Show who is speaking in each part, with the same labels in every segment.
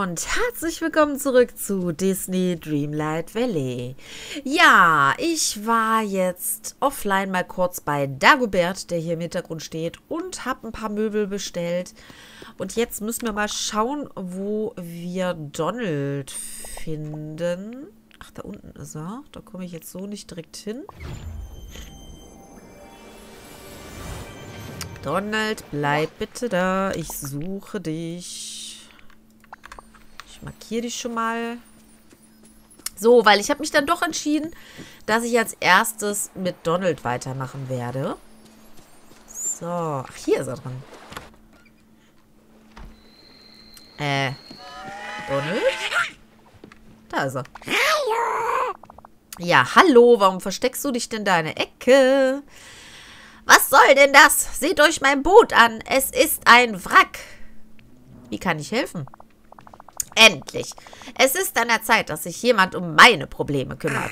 Speaker 1: und herzlich willkommen zurück zu Disney Dreamlight Valley. Ja, ich war jetzt offline mal kurz bei Dagobert, der hier im Hintergrund steht, und habe ein paar Möbel bestellt. Und jetzt müssen wir mal schauen, wo wir Donald finden. Ach, da unten ist er. Da komme ich jetzt so nicht direkt hin. Donald, bleib bitte da. Ich suche dich. Ich markiere dich schon mal. So, weil ich habe mich dann doch entschieden, dass ich als erstes mit Donald weitermachen werde. So. Ach, hier ist er dran. Äh. Donald? Da ist er. Ja, hallo. Warum versteckst du dich denn da in der Ecke? Was soll denn das? Seht euch mein Boot an. Es ist ein Wrack. Wie kann ich helfen? Endlich. Es ist an der Zeit, dass sich jemand um meine Probleme kümmert.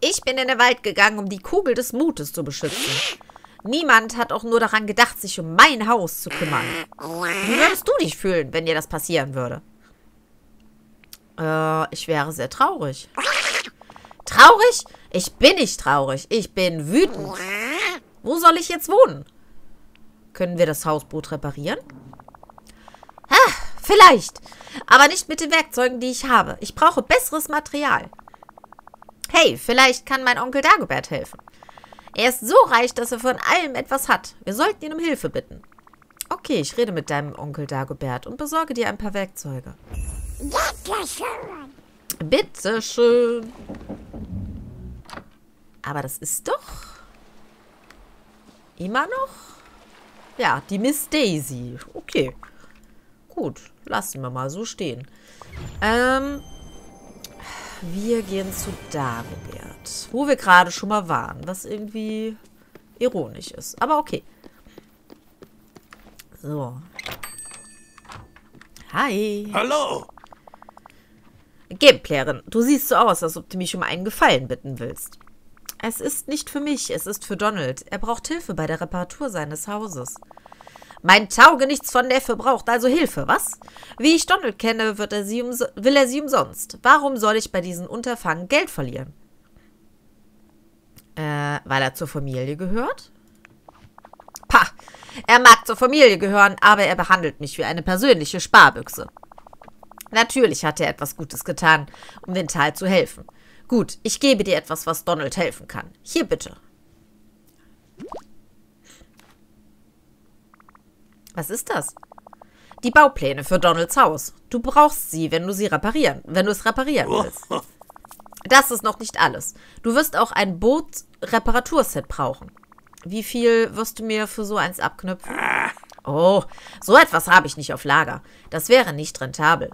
Speaker 1: Ich bin in den Wald gegangen, um die Kugel des Mutes zu beschützen. Niemand hat auch nur daran gedacht, sich um mein Haus zu kümmern. Wie würdest du dich fühlen, wenn dir das passieren würde? Äh, ich wäre sehr traurig. Traurig? Ich bin nicht traurig. Ich bin wütend. Wo soll ich jetzt wohnen? Können wir das Hausboot reparieren? Ah, vielleicht. Aber nicht mit den Werkzeugen, die ich habe. Ich brauche besseres Material. Hey, vielleicht kann mein Onkel Dagobert helfen. Er ist so reich, dass er von allem etwas hat. Wir sollten ihn um Hilfe bitten. Okay, ich rede mit deinem Onkel Dagobert und besorge dir ein paar Werkzeuge.
Speaker 2: Bitteschön.
Speaker 1: Bitteschön. Aber das ist doch... Immer noch? Ja, die Miss Daisy. Okay. Gut, lassen wir mal so stehen. Ähm, wir gehen zu Dagobert. Wo wir gerade schon mal waren. Was irgendwie ironisch ist. Aber okay. So. Hi.
Speaker 2: Hallo.
Speaker 1: Gameplayerin, du siehst so aus, als ob du mich um einen Gefallen bitten willst. Es ist nicht für mich, es ist für Donald. Er braucht Hilfe bei der Reparatur seines Hauses. Mein Taugenichts von Neffe braucht also Hilfe, was? Wie ich Donald kenne, er sie will er sie umsonst. Warum soll ich bei diesen Unterfangen Geld verlieren? Äh, weil er zur Familie gehört? Pah, er mag zur Familie gehören, aber er behandelt mich wie eine persönliche Sparbüchse. Natürlich hat er etwas Gutes getan, um den Tal zu helfen. Gut, ich gebe dir etwas, was Donald helfen kann. Hier bitte. Was ist das? Die Baupläne für Donalds Haus. Du brauchst sie, wenn du sie reparieren, wenn du es reparieren willst. Das ist noch nicht alles. Du wirst auch ein Boot-Reparaturset brauchen. Wie viel wirst du mir für so eins abknüpfen? Oh, so etwas habe ich nicht auf Lager. Das wäre nicht rentabel.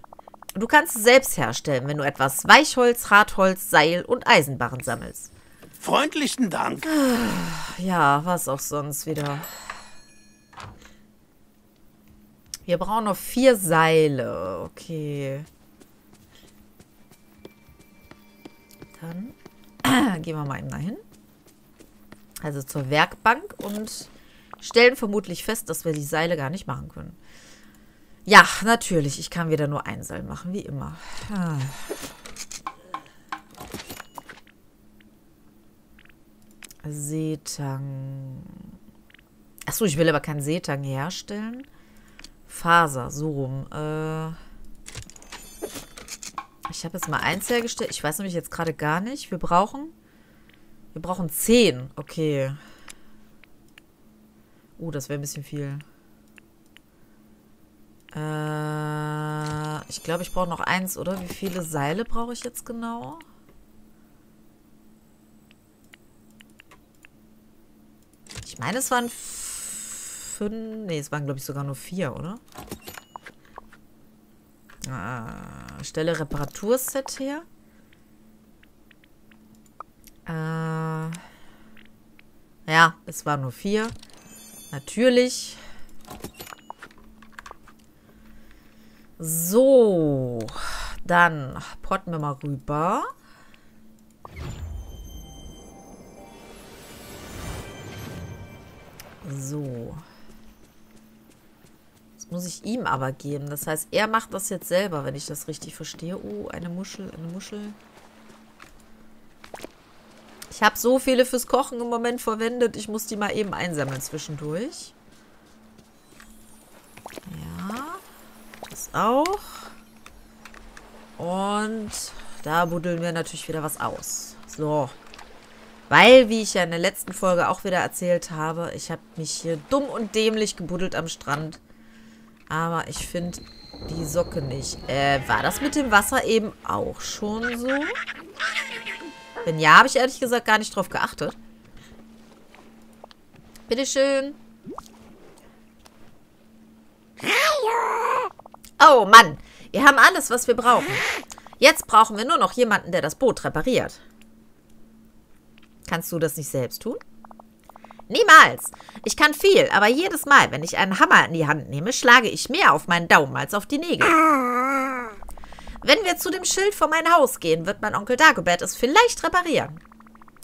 Speaker 1: Du kannst es selbst herstellen, wenn du etwas Weichholz, Hartholz, Seil und Eisenbarren sammelst.
Speaker 2: Freundlichen Dank.
Speaker 1: Ja, was auch sonst wieder. Wir brauchen noch vier Seile. Okay. Dann gehen wir mal eben dahin. Also zur Werkbank und stellen vermutlich fest, dass wir die Seile gar nicht machen können. Ja, natürlich. Ich kann wieder nur ein Seil machen, wie immer. Ah. Seetang. Achso, ich will aber keinen Seetang herstellen. Faser, so rum. Äh ich habe jetzt mal eins hergestellt. Ich weiß nämlich jetzt gerade gar nicht. Wir brauchen... Wir brauchen zehn. Okay. Oh, das wäre ein bisschen viel. Äh, ich glaube, ich brauche noch eins, oder? Wie viele Seile brauche ich jetzt genau? Ich meine, es waren fünf... Nee, es waren, glaube ich, sogar nur vier, oder? Äh, stelle Reparaturset her. Äh, ja, es waren nur vier. Natürlich. So, dann porten wir mal rüber. So. Muss ich ihm aber geben. Das heißt, er macht das jetzt selber, wenn ich das richtig verstehe. Oh, eine Muschel, eine Muschel. Ich habe so viele fürs Kochen im Moment verwendet. Ich muss die mal eben einsammeln zwischendurch. Ja, das auch. Und da buddeln wir natürlich wieder was aus. So. Weil, wie ich ja in der letzten Folge auch wieder erzählt habe, ich habe mich hier dumm und dämlich gebuddelt am Strand. Aber ich finde die Socke nicht. Äh, war das mit dem Wasser eben auch schon so? Wenn ja, habe ich ehrlich gesagt gar nicht drauf geachtet. Bitteschön. Oh Mann, wir haben alles, was wir brauchen. Jetzt brauchen wir nur noch jemanden, der das Boot repariert. Kannst du das nicht selbst tun? Niemals. Ich kann viel, aber jedes Mal, wenn ich einen Hammer in die Hand nehme, schlage ich mehr auf meinen Daumen als auf die Nägel. Wenn wir zu dem Schild vor mein Haus gehen, wird mein Onkel Dagobert es vielleicht reparieren.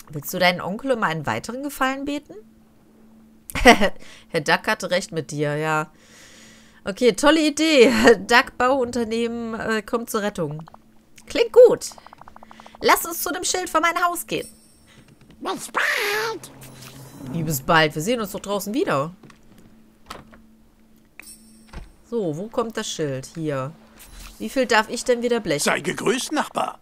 Speaker 1: Willst du deinen Onkel um einen weiteren Gefallen beten? Herr Duck hatte recht mit dir, ja. Okay, tolle Idee. Duck Bauunternehmen äh, kommt zur Rettung. Klingt gut. Lass uns zu dem Schild vor mein Haus gehen.
Speaker 2: Bis bald.
Speaker 1: Wie bis bald? Wir sehen uns doch draußen wieder. So, wo kommt das Schild? Hier. Wie viel darf ich denn wieder blechen?
Speaker 2: Sei gegrüßt, Nachbar.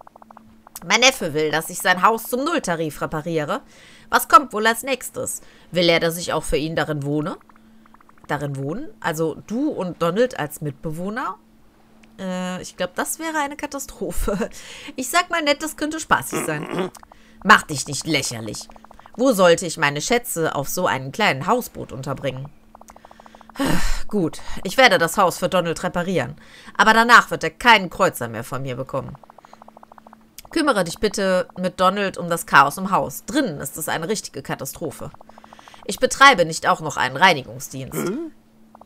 Speaker 1: Mein Neffe will, dass ich sein Haus zum Nulltarif repariere. Was kommt wohl als nächstes? Will er, dass ich auch für ihn darin wohne? Darin wohnen? Also du und Donald als Mitbewohner? Äh, ich glaube, das wäre eine Katastrophe. Ich sag mal nett, das könnte spaßig sein. Mach dich nicht lächerlich. Wo sollte ich meine Schätze auf so einem kleinen Hausboot unterbringen? Gut, ich werde das Haus für Donald reparieren. Aber danach wird er keinen Kreuzer mehr von mir bekommen. Kümmere dich bitte mit Donald um das Chaos im Haus. Drinnen ist es eine richtige Katastrophe. Ich betreibe nicht auch noch einen Reinigungsdienst.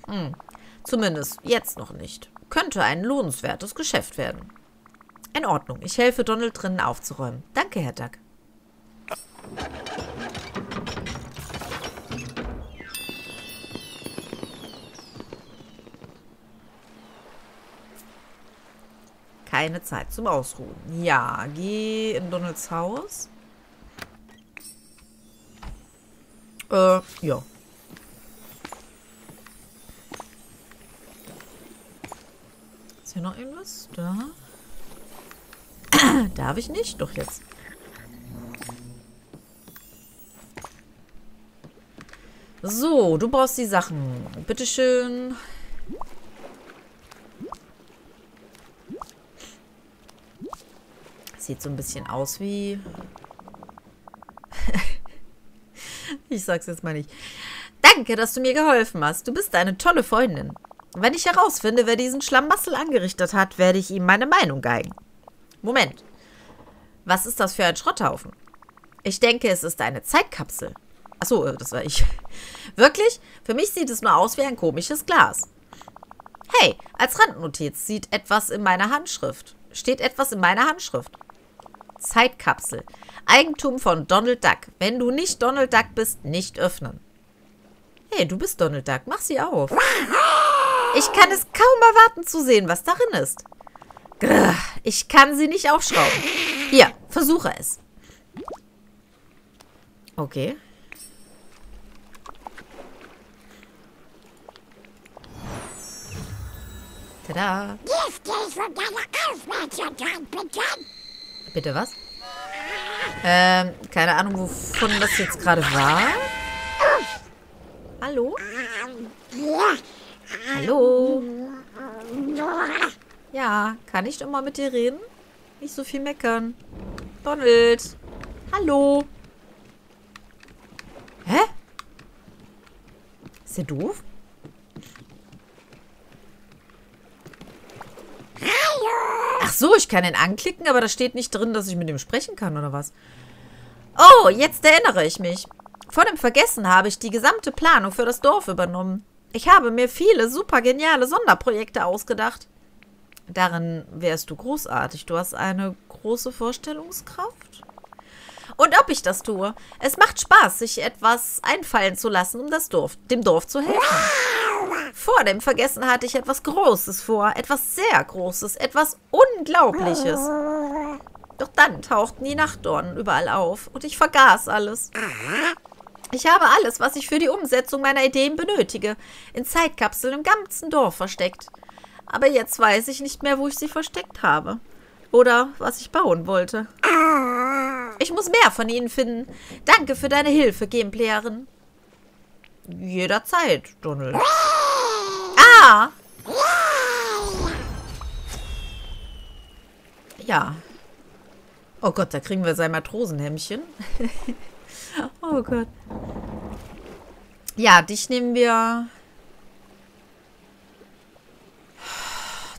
Speaker 1: Hm. Zumindest jetzt noch nicht. Könnte ein lohnenswertes Geschäft werden. In Ordnung. Ich helfe Donald drinnen aufzuräumen. Danke, Herr Duck. Keine Zeit zum Ausruhen. Ja, geh in Donalds Haus. Äh, ja. Ist hier noch irgendwas? Da. Darf ich nicht? Doch jetzt. So, du brauchst die Sachen. Bitteschön. Sieht so ein bisschen aus wie... ich sag's jetzt mal nicht. Danke, dass du mir geholfen hast. Du bist eine tolle Freundin. Wenn ich herausfinde, wer diesen Schlamassel angerichtet hat, werde ich ihm meine Meinung geigen. Moment. Was ist das für ein Schrotthaufen? Ich denke, es ist eine Zeitkapsel. Achso, äh, das war ich. Wirklich? Für mich sieht es nur aus wie ein komisches Glas. Hey, als Randnotiz sieht etwas in meiner Handschrift. Steht etwas in meiner Handschrift. Zeitkapsel. Eigentum von Donald Duck. Wenn du nicht Donald Duck bist, nicht öffnen. Hey, du bist Donald Duck. Mach sie auf. Ich kann es kaum erwarten zu sehen, was darin ist. Grrr, ich kann sie nicht aufschrauben. Hier, versuche es. Okay. Tada.
Speaker 2: Giftig von deiner Aufmerksamkeit, bitte.
Speaker 1: Bitte was? Ähm, keine Ahnung, wovon das jetzt gerade war. Hallo? Hallo? Ja, kann ich doch mal mit dir reden? Nicht so viel meckern. Donald. Hallo? Hä? Ist der doof? Ach so, ich kann ihn anklicken, aber da steht nicht drin, dass ich mit ihm sprechen kann, oder was? Oh, jetzt erinnere ich mich. Vor dem Vergessen habe ich die gesamte Planung für das Dorf übernommen. Ich habe mir viele super geniale Sonderprojekte ausgedacht. Darin wärst du großartig. Du hast eine große Vorstellungskraft. Und ob ich das tue. Es macht Spaß, sich etwas einfallen zu lassen, um das Dorf, dem Dorf zu helfen. Vor dem Vergessen hatte ich etwas Großes vor, etwas sehr Großes, etwas Unglaubliches. Doch dann tauchten die Nachtdornen überall auf und ich vergaß alles. Ich habe alles, was ich für die Umsetzung meiner Ideen benötige, in Zeitkapseln im ganzen Dorf versteckt. Aber jetzt weiß ich nicht mehr, wo ich sie versteckt habe. Oder was ich bauen wollte. Ich muss mehr von Ihnen finden. Danke für deine Hilfe, Gameplayerin. Jederzeit, Donald. Ja. Oh Gott, da kriegen wir sein Matrosenhemdchen. oh Gott. Ja, dich nehmen wir...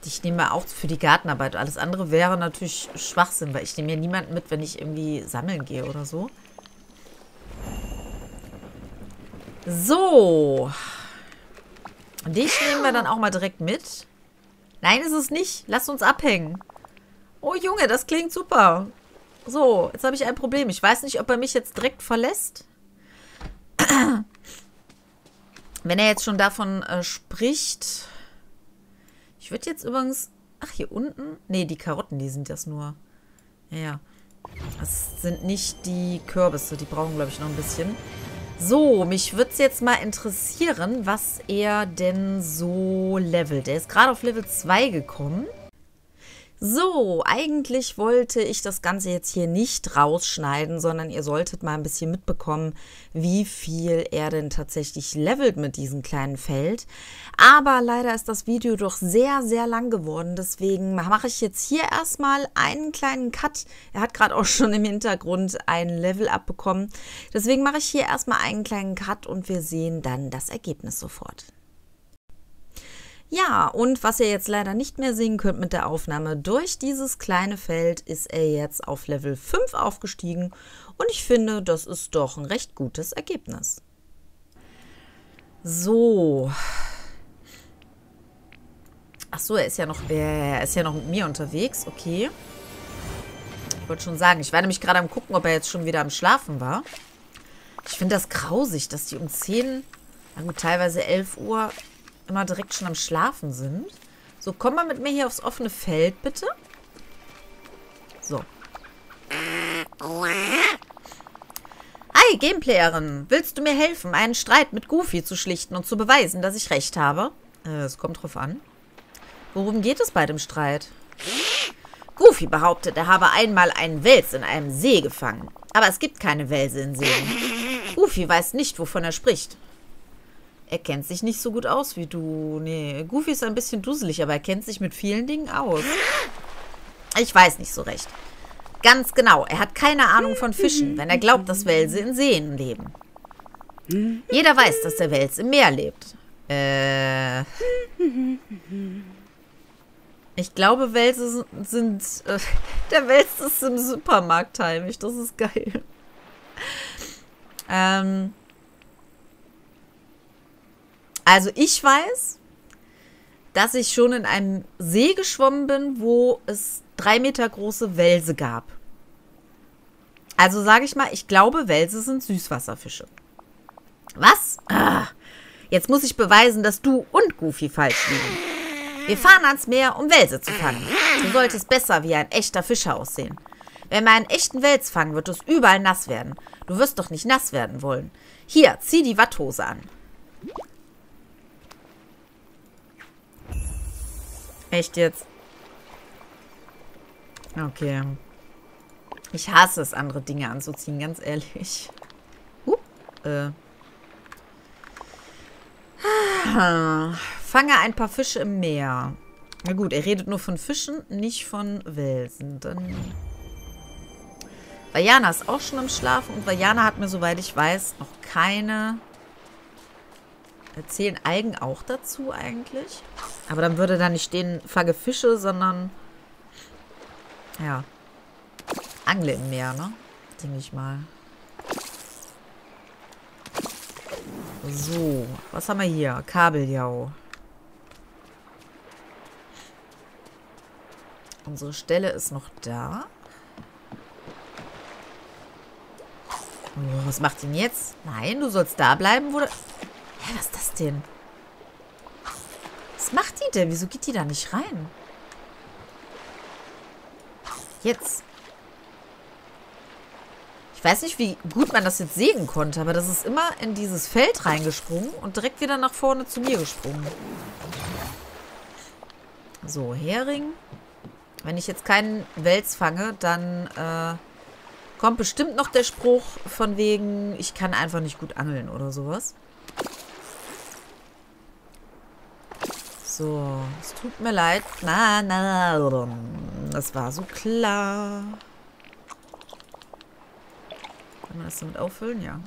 Speaker 1: Dich nehmen wir auch für die Gartenarbeit. Alles andere wäre natürlich Schwachsinn, weil ich nehme ja niemanden mit, wenn ich irgendwie sammeln gehe oder so. So. Dich nehmen wir dann auch mal direkt mit. Nein, ist es nicht. Lass uns abhängen. Oh Junge, das klingt super. So, jetzt habe ich ein Problem. Ich weiß nicht, ob er mich jetzt direkt verlässt. Wenn er jetzt schon davon äh, spricht. Ich würde jetzt übrigens... Ach, hier unten? Nee, die Karotten, die sind das nur. Ja, ja. Das sind nicht die Kürbisse. Die brauchen, glaube ich, noch ein bisschen. So, mich würde es jetzt mal interessieren, was er denn so levelt. Er ist gerade auf Level 2 gekommen. So, eigentlich wollte ich das Ganze jetzt hier nicht rausschneiden, sondern ihr solltet mal ein bisschen mitbekommen, wie viel er denn tatsächlich levelt mit diesem kleinen Feld. Aber leider ist das Video doch sehr, sehr lang geworden. Deswegen mache ich jetzt hier erstmal einen kleinen Cut. Er hat gerade auch schon im Hintergrund ein Level abbekommen. Deswegen mache ich hier erstmal einen kleinen Cut und wir sehen dann das Ergebnis sofort. Ja, und was ihr jetzt leider nicht mehr sehen könnt mit der Aufnahme, durch dieses kleine Feld ist er jetzt auf Level 5 aufgestiegen und ich finde, das ist doch ein recht gutes Ergebnis. So. Ach so, er ist ja noch, er ist ja noch mit mir unterwegs, okay. Ich wollte schon sagen, ich war nämlich gerade am gucken, ob er jetzt schon wieder am Schlafen war. Ich finde das grausig, dass die um 10, na gut, teilweise 11 Uhr immer direkt schon am Schlafen sind. So, komm mal mit mir hier aufs offene Feld, bitte. So. Hi, Gameplayerin. Willst du mir helfen, einen Streit mit Goofy zu schlichten und zu beweisen, dass ich recht habe? Äh, es kommt drauf an. Worum geht es bei dem Streit? Goofy behauptet, er habe einmal einen Wels in einem See gefangen. Aber es gibt keine Wälse in Seen. Goofy weiß nicht, wovon er spricht. Er kennt sich nicht so gut aus wie du. Nee, Goofy ist ein bisschen dusselig, aber er kennt sich mit vielen Dingen aus. Ich weiß nicht so recht. Ganz genau, er hat keine Ahnung von Fischen, wenn er glaubt, dass Wälse in Seen leben. Jeder weiß, dass der Wels im Meer lebt. Äh. Ich glaube, Wälse sind. Äh, der Wels ist im Supermarkt heimisch. Das ist geil. Ähm. Also ich weiß, dass ich schon in einem See geschwommen bin, wo es drei Meter große Wälse gab. Also sage ich mal, ich glaube, Wälse sind Süßwasserfische. Was? Ah, jetzt muss ich beweisen, dass du und Goofy falsch liegen. Wir fahren ans Meer, um Wälse zu fangen. Du solltest besser wie ein echter Fischer aussehen. Wenn wir einen echten Wels fangen, wird es überall nass werden. Du wirst doch nicht nass werden wollen. Hier, zieh die Watthose an. Echt jetzt? Okay. Ich hasse es, andere Dinge anzuziehen, ganz ehrlich. Uh, äh. Fange ein paar Fische im Meer. Na gut, er redet nur von Fischen, nicht von Welsen. Dann... Vajana ist auch schon im Schlafen und Vajana hat mir, soweit ich weiß, noch keine Zählen Algen auch dazu eigentlich? Aber dann würde da nicht stehen, fange Fische, sondern ja, Angle im Meer, ne? Denke ich mal. So, was haben wir hier? Kabeljau. Unsere Stelle ist noch da. Oh, was macht ihn jetzt? Nein, du sollst da bleiben, wo... Hä, was ist das denn? Was macht die denn? Wieso geht die da nicht rein? Jetzt. Ich weiß nicht, wie gut man das jetzt sehen konnte, aber das ist immer in dieses Feld reingesprungen und direkt wieder nach vorne zu mir gesprungen. So, Hering. Wenn ich jetzt keinen Wels fange, dann äh, kommt bestimmt noch der Spruch von wegen, ich kann einfach nicht gut angeln oder sowas. So, es tut mir leid. Na, na, das war so klar. Kann man das damit auffüllen? Ja.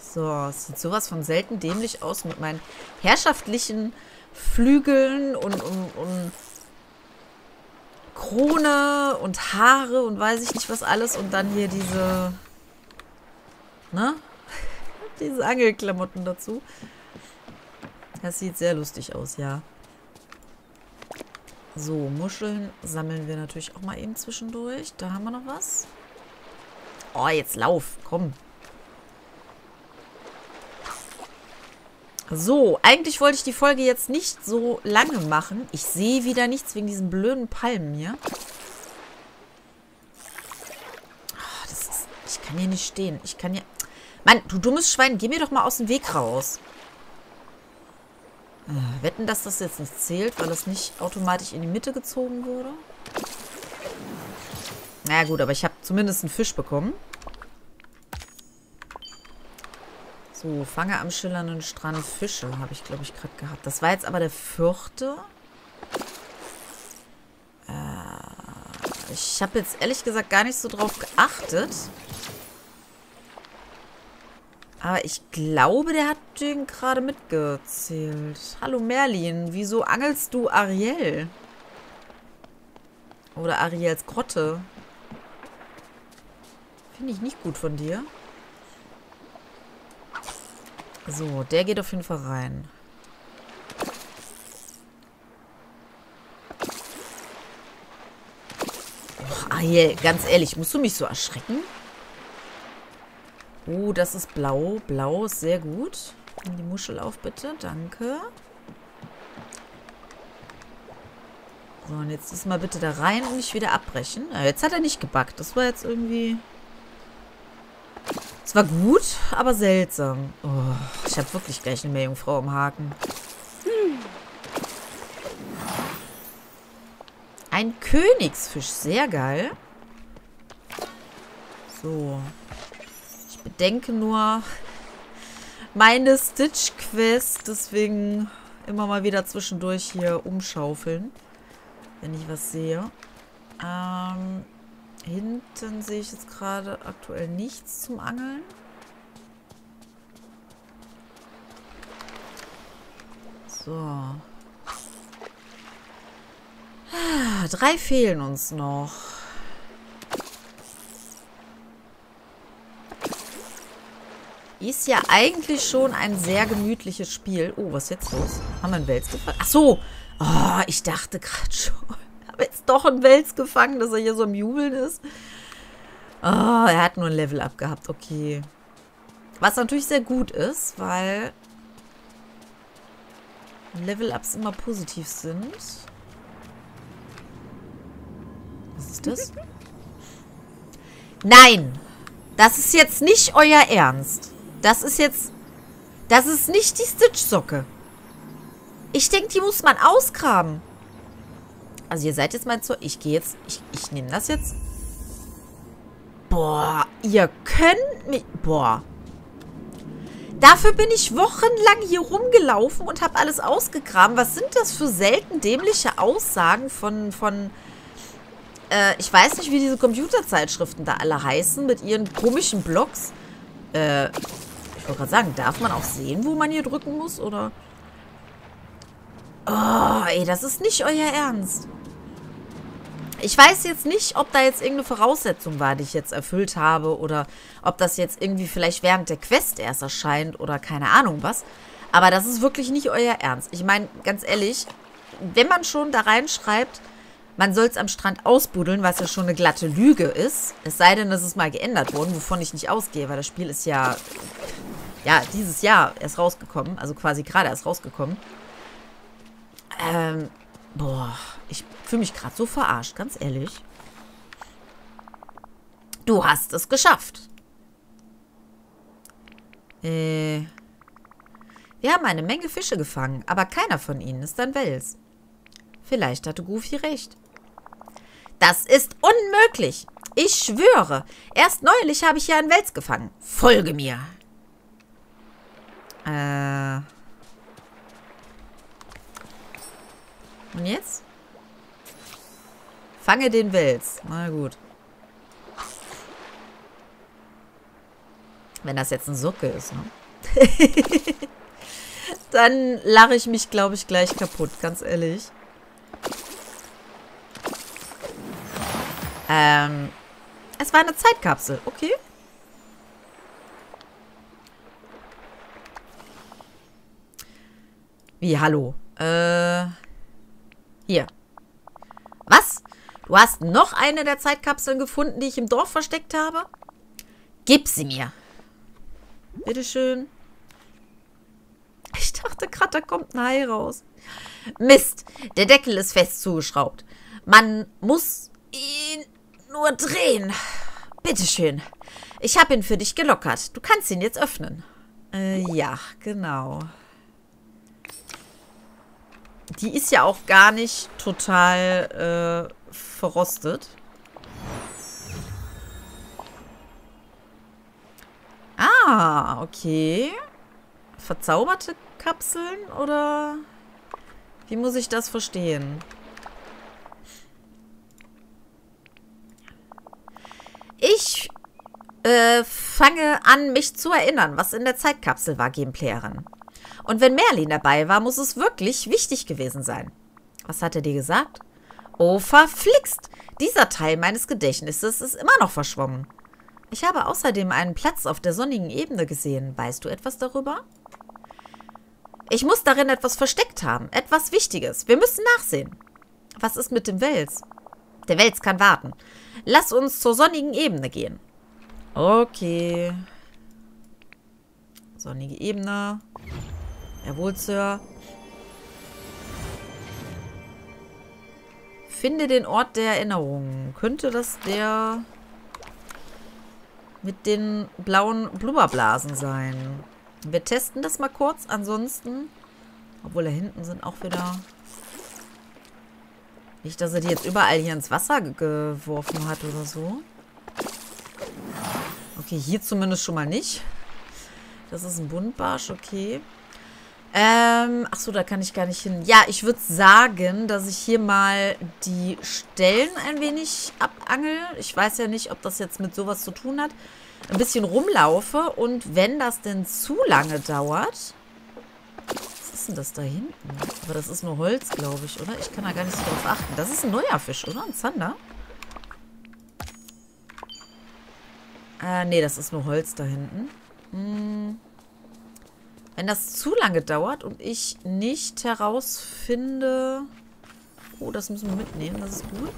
Speaker 1: So, es sieht sowas von selten dämlich aus mit meinen herrschaftlichen Flügeln und, und, und Krone und Haare und weiß ich nicht was alles. Und dann hier diese, ne? diese Angelklamotten dazu. Das sieht sehr lustig aus, ja. So, Muscheln sammeln wir natürlich auch mal eben zwischendurch. Da haben wir noch was. Oh, jetzt lauf. Komm. So, eigentlich wollte ich die Folge jetzt nicht so lange machen. Ich sehe wieder nichts wegen diesen blöden Palmen hier. Oh, ist, ich kann hier nicht stehen. Ich kann hier... Mann, du dummes Schwein, geh mir doch mal aus dem Weg raus. Äh, wetten, dass das jetzt nicht zählt, weil es nicht automatisch in die Mitte gezogen wurde? Na naja, gut, aber ich habe zumindest einen Fisch bekommen. So, fange am schillernden Strand Fische, habe ich, glaube ich, gerade gehabt. Das war jetzt aber der vierte. Äh, ich habe jetzt ehrlich gesagt gar nicht so drauf geachtet. Aber ich glaube, der hat den gerade mitgezählt. Hallo Merlin, wieso angelst du Ariel? Oder Ariels Grotte? Finde ich nicht gut von dir. So, der geht auf jeden Fall rein. Ariel, ganz ehrlich, musst du mich so erschrecken? Oh, das ist blau. Blau ist sehr gut. Nimm die Muschel auf, bitte. Danke. So, und jetzt ist mal bitte da rein und nicht wieder abbrechen. Ja, jetzt hat er nicht gebackt. Das war jetzt irgendwie... Es war gut, aber seltsam. Oh, ich habe wirklich gleich eine Meerjungfrau am Haken. Ein Königsfisch. Sehr geil. So bedenke nur meine Stitch-Quest. Deswegen immer mal wieder zwischendurch hier umschaufeln, wenn ich was sehe. Ähm, hinten sehe ich jetzt gerade aktuell nichts zum Angeln. So. Ah, drei fehlen uns noch. Ist ja eigentlich schon ein sehr gemütliches Spiel. Oh, was ist jetzt los? Haben wir einen Wels gefangen? Ach so. Oh, ich dachte gerade schon. Haben wir jetzt doch einen Wels gefangen, dass er hier so am Jubeln ist. Oh, er hat nur ein Level-Up gehabt. Okay. Was natürlich sehr gut ist, weil Level-Ups immer positiv sind. Was ist das? Nein! Das ist jetzt nicht euer Ernst. Das ist jetzt... Das ist nicht die Stitch-Socke. Ich denke, die muss man ausgraben. Also ihr seid jetzt mal zu... Ich gehe jetzt... Ich, ich nehme das jetzt. Boah, ihr könnt mich... Boah. Dafür bin ich wochenlang hier rumgelaufen und habe alles ausgegraben. Was sind das für selten dämliche Aussagen von... von äh, ich weiß nicht, wie diese Computerzeitschriften da alle heißen, mit ihren komischen Blogs. Äh, ich wollte gerade sagen, darf man auch sehen, wo man hier drücken muss, oder? Oh, ey, das ist nicht euer Ernst. Ich weiß jetzt nicht, ob da jetzt irgendeine Voraussetzung war, die ich jetzt erfüllt habe oder ob das jetzt irgendwie vielleicht während der Quest erst erscheint oder keine Ahnung was. Aber das ist wirklich nicht euer Ernst. Ich meine, ganz ehrlich, wenn man schon da reinschreibt, man soll es am Strand ausbuddeln, was ja schon eine glatte Lüge ist, es sei denn, es ist mal geändert worden, wovon ich nicht ausgehe, weil das Spiel ist ja ja, dieses Jahr erst rausgekommen. Also quasi gerade erst rausgekommen. Ähm, boah, ich fühle mich gerade so verarscht, ganz ehrlich. Du hast es geschafft. Äh, wir haben eine Menge Fische gefangen, aber keiner von ihnen ist ein Wels. Vielleicht hatte Goofy recht. Das ist unmöglich. Ich schwöre. Erst neulich habe ich hier einen Wels gefangen. Folge mir. Äh. Und jetzt? Fange den Wels. Na gut. Wenn das jetzt ein Socke ist, ne? Dann lache ich mich, glaube ich, gleich kaputt, ganz ehrlich. Ähm, es war eine Zeitkapsel, okay. Wie, hallo? Äh, hier. Was? Du hast noch eine der Zeitkapseln gefunden, die ich im Dorf versteckt habe? Gib sie mir. Bitteschön. Ich dachte gerade, da kommt ein Hai raus. Mist, der Deckel ist fest zugeschraubt. Man muss ihn nur drehen. Bitteschön. Ich habe ihn für dich gelockert. Du kannst ihn jetzt öffnen. Äh, ja, genau. Die ist ja auch gar nicht total äh, verrostet. Ah, okay. Verzauberte Kapseln oder wie muss ich das verstehen? Ich äh, fange an, mich zu erinnern, was in der Zeitkapsel war, Gameplayerin. Und wenn Merlin dabei war, muss es wirklich wichtig gewesen sein. Was hat er dir gesagt? Oh, verflixt! Dieser Teil meines Gedächtnisses ist immer noch verschwommen. Ich habe außerdem einen Platz auf der sonnigen Ebene gesehen. Weißt du etwas darüber? Ich muss darin etwas versteckt haben. Etwas Wichtiges. Wir müssen nachsehen. Was ist mit dem Wels? Der Wels kann warten. Lass uns zur sonnigen Ebene gehen. Okay. Sonnige Ebene. Jawohl, Sir. Finde den Ort der Erinnerung. Könnte das der mit den blauen Blubberblasen sein? Wir testen das mal kurz. Ansonsten, obwohl da hinten sind auch wieder... Nicht, dass er die jetzt überall hier ins Wasser geworfen hat oder so. Okay, hier zumindest schon mal nicht. Das ist ein Buntbarsch, okay. Ähm, achso, da kann ich gar nicht hin. Ja, ich würde sagen, dass ich hier mal die Stellen ein wenig abangel. Ich weiß ja nicht, ob das jetzt mit sowas zu tun hat. Ein bisschen rumlaufe und wenn das denn zu lange dauert... Was ist denn das da hinten? Aber das ist nur Holz, glaube ich, oder? Ich kann da gar nicht so drauf achten. Das ist ein neuer Fisch, oder? Ein Zander? Äh, nee, das ist nur Holz da hinten. Hm... Wenn das zu lange dauert und ich nicht herausfinde... Oh, das müssen wir mitnehmen. Das ist gut.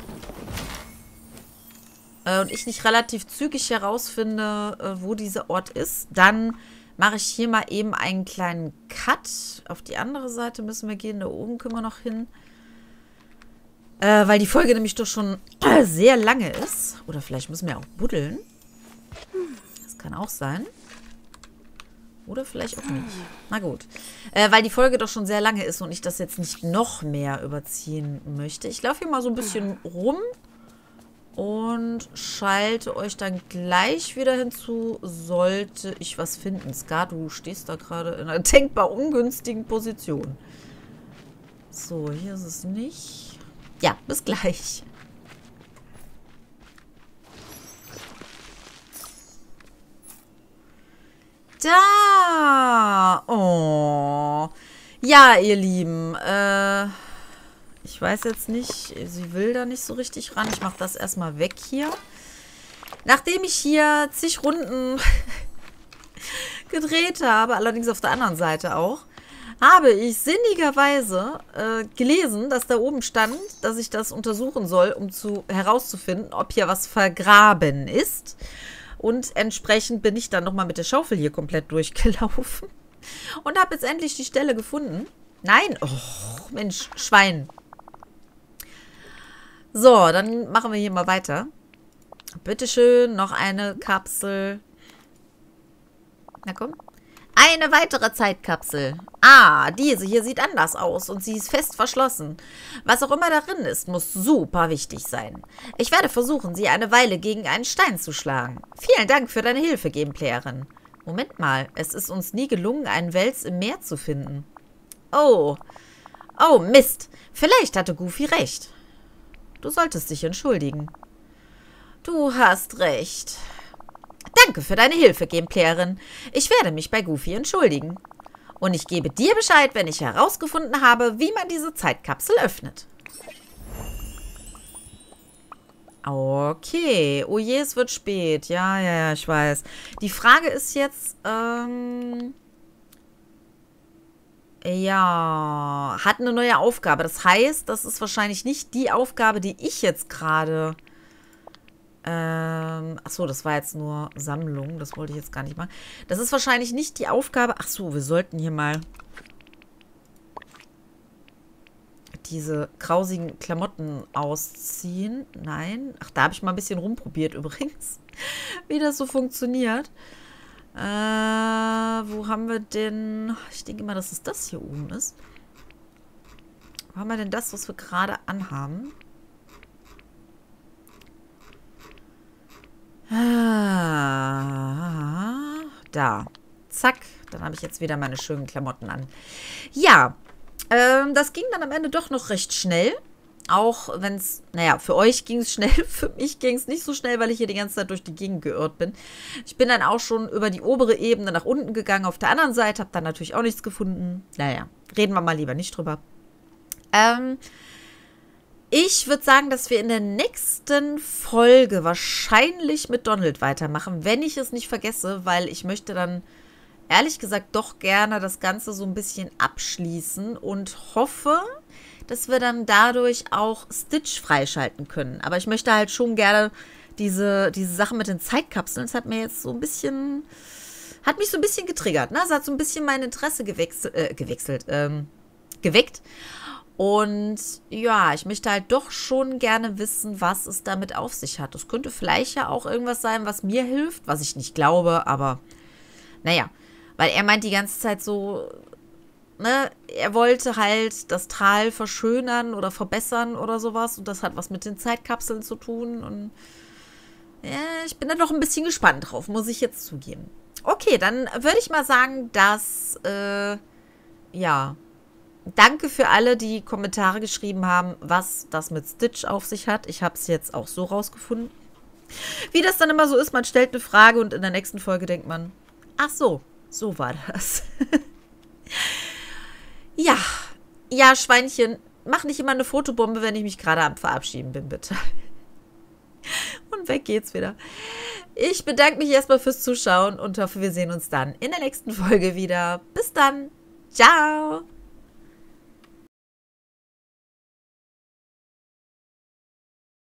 Speaker 1: Äh, und ich nicht relativ zügig herausfinde, äh, wo dieser Ort ist, dann mache ich hier mal eben einen kleinen Cut. Auf die andere Seite müssen wir gehen. Da oben können wir noch hin. Äh, weil die Folge nämlich doch schon sehr lange ist. Oder vielleicht müssen wir auch buddeln. Das kann auch sein. Oder vielleicht auch nicht. Na gut. Äh, weil die Folge doch schon sehr lange ist und ich das jetzt nicht noch mehr überziehen möchte. Ich laufe hier mal so ein bisschen rum und schalte euch dann gleich wieder hinzu, sollte ich was finden. Ska, du stehst da gerade in einer denkbar ungünstigen Position. So, hier ist es nicht. Ja, bis gleich. Da! Oh. Ja, ihr Lieben. Äh, ich weiß jetzt nicht, sie will da nicht so richtig ran. Ich mache das erstmal weg hier. Nachdem ich hier zig Runden gedreht habe, allerdings auf der anderen Seite auch, habe ich sinnigerweise äh, gelesen, dass da oben stand, dass ich das untersuchen soll, um zu, herauszufinden, ob hier was vergraben ist. Und entsprechend bin ich dann nochmal mit der Schaufel hier komplett durchgelaufen. Und habe jetzt endlich die Stelle gefunden. Nein, oh, Mensch, Schwein. So, dann machen wir hier mal weiter. Bitteschön, noch eine Kapsel. Na komm. Eine weitere Zeitkapsel. Ah, diese hier sieht anders aus und sie ist fest verschlossen. Was auch immer darin ist, muss super wichtig sein. Ich werde versuchen, sie eine Weile gegen einen Stein zu schlagen. Vielen Dank für deine Hilfe, Gameplayerin. Moment mal, es ist uns nie gelungen, einen Wels im Meer zu finden. Oh. Oh, Mist. Vielleicht hatte Goofy recht. Du solltest dich entschuldigen. Du hast recht. Danke für deine Hilfe, Gameplayerin. Ich werde mich bei Goofy entschuldigen. Und ich gebe dir Bescheid, wenn ich herausgefunden habe, wie man diese Zeitkapsel öffnet. Okay. Oh je, es wird spät. Ja, ja, ja, ich weiß. Die Frage ist jetzt, ähm... Ja, hat eine neue Aufgabe. Das heißt, das ist wahrscheinlich nicht die Aufgabe, die ich jetzt gerade ähm, ach so, das war jetzt nur Sammlung. Das wollte ich jetzt gar nicht machen. Das ist wahrscheinlich nicht die Aufgabe. Ach so, wir sollten hier mal diese krausigen Klamotten ausziehen. Nein. Ach, da habe ich mal ein bisschen rumprobiert übrigens, wie das so funktioniert. Äh, wo haben wir denn... Ich denke mal, dass es das hier oben ist. Wo haben wir denn das, was wir gerade anhaben? Da. Zack. Dann habe ich jetzt wieder meine schönen Klamotten an. Ja, ähm, das ging dann am Ende doch noch recht schnell. Auch wenn es, naja, für euch ging es schnell, für mich ging es nicht so schnell, weil ich hier die ganze Zeit durch die Gegend geirrt bin. Ich bin dann auch schon über die obere Ebene nach unten gegangen auf der anderen Seite, habe dann natürlich auch nichts gefunden. Naja, reden wir mal lieber nicht drüber. Ähm, ich würde sagen, dass wir in der nächsten Folge wahrscheinlich mit Donald weitermachen, wenn ich es nicht vergesse, weil ich möchte dann ehrlich gesagt doch gerne das Ganze so ein bisschen abschließen und hoffe, dass wir dann dadurch auch Stitch freischalten können. Aber ich möchte halt schon gerne diese, diese Sachen mit den Zeitkapseln. Das hat mir jetzt so ein bisschen, hat mich so ein bisschen getriggert. Ne? Das hat so ein bisschen mein Interesse gewechselt, äh, gewechselt, ähm, geweckt. Und ja, ich möchte halt doch schon gerne wissen, was es damit auf sich hat. Das könnte vielleicht ja auch irgendwas sein, was mir hilft, was ich nicht glaube, aber naja, weil er meint die ganze Zeit so, ne, er wollte halt das Tal verschönern oder verbessern oder sowas und das hat was mit den Zeitkapseln zu tun und ja, ich bin da doch ein bisschen gespannt drauf, muss ich jetzt zugeben. Okay, dann würde ich mal sagen, dass, äh, ja, Danke für alle, die Kommentare geschrieben haben, was das mit Stitch auf sich hat. Ich habe es jetzt auch so rausgefunden. Wie das dann immer so ist, man stellt eine Frage und in der nächsten Folge denkt man, ach so, so war das. ja, ja, Schweinchen, mach nicht immer eine Fotobombe, wenn ich mich gerade am Verabschieden bin, bitte. Und weg geht's wieder. Ich bedanke mich erstmal fürs Zuschauen und hoffe, wir sehen uns dann in der nächsten Folge wieder. Bis dann. Ciao.